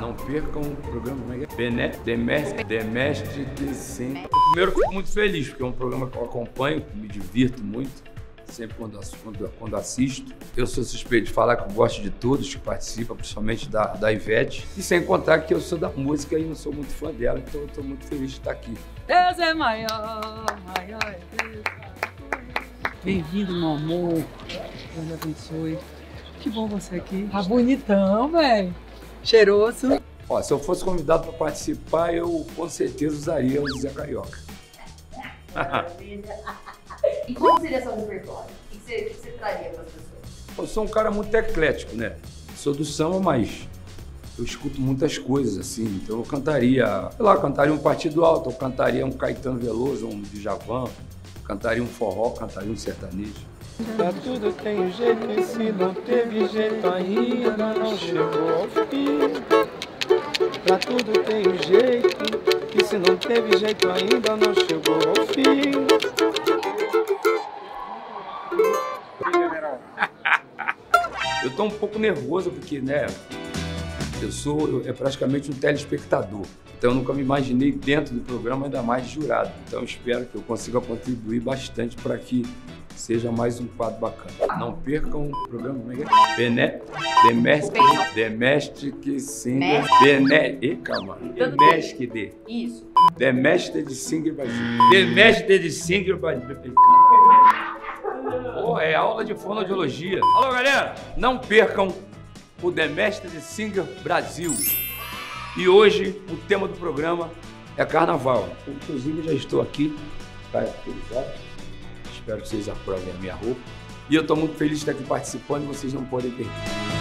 Não percam o programa, como é que é? Bené, Demestre, Demestre de Sempre. Primeiro, fico muito feliz, porque é um programa que eu acompanho, que me divirto muito, sempre quando, quando, quando assisto. Eu sou suspeito de falar que eu gosto de todos que participam, principalmente da, da Ivete. E sem contar que eu sou da música e não sou muito fã dela, então eu estou muito feliz de estar aqui. Deus é maior, maior é Deus. Bem-vindo, meu amor. Deus abençoe. Que bom você aqui. Tá bonitão, velho. Cheiroso. Ó, se eu fosse convidado para participar, eu com certeza usaria o Zé Carioca. e como seria seu repertório? O que você, que você traria para as pessoas? Eu sou um cara muito eclético, né? Sou do samba, mas eu escuto muitas coisas, assim. Então eu cantaria, sei lá, cantaria um Partido Alto, eu cantaria um Caetano Veloso, um Djavan, cantaria um forró, cantaria um sertanejo. Pra tudo tem jeito e se não teve jeito ainda não chegou ao fim. Pra tudo tem jeito e se não teve jeito ainda não chegou ao fim. Eu tô um pouco nervoso porque, né, eu sou eu, é praticamente um telespectador. Então eu nunca me imaginei dentro do programa, ainda mais jurado. Então eu espero que eu consiga contribuir bastante para que seja mais um quadro bacana. Não percam o programa, como é que é? Bené, Demestre, Demestre Singer, Bené, e calma, Demestre de. Isso. Demestre de Singer Brasil. Demestre de Singer Brasil. Pô, é aula de fonoaudiologia. Alô, galera, não percam o Demestre de Singer Brasil. E hoje o tema do programa é carnaval. Inclusive já estou aqui caracterizado. Espero que vocês aprovem a minha roupa. E eu estou muito feliz de estar aqui participando e vocês não podem perder.